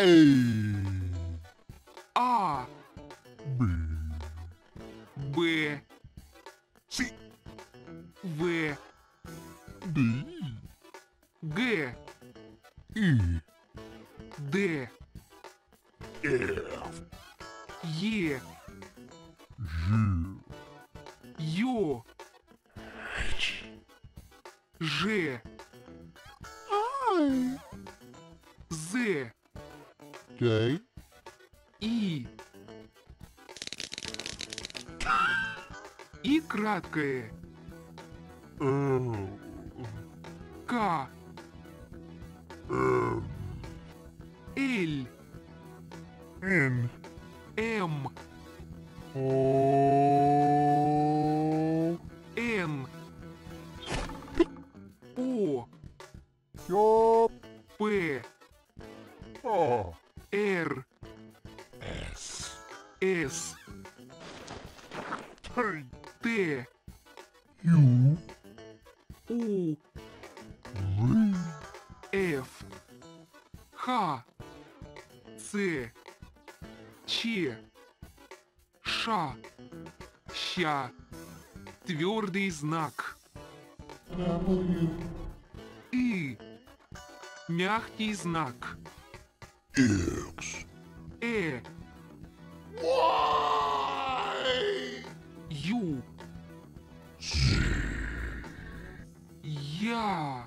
A, А, B, Б, C, В, D, Г, E, Д, F, Е, G, Ё, H, Ж, I, З, J, И. И краткое. К, Л, N, М, O, Н, О, П, R, Р, S, С, T, Т, U, У, V, Ф, Х, Ц, Ч, Ш, Ща, твердый знак. W, И, мягкий знак. X. X. Y. U. Z. Yeah.